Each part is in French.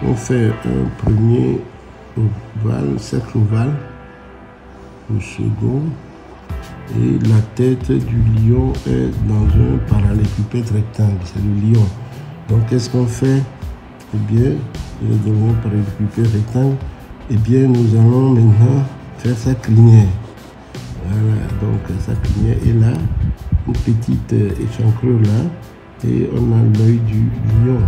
On fait un premier ovale, cercle ovale, le second, et la tête du lion est dans un parallélépipède rectangle, c'est le lion. Donc qu'est-ce qu'on fait? Eh bien, il est rectangle, eh bien nous allons maintenant faire sa crinière. Voilà, donc sa crinière est là, une petite échancrure là, et on a l'œil du lion.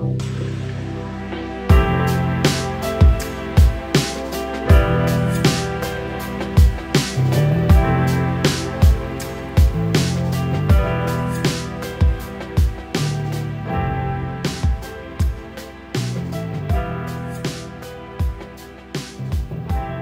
now.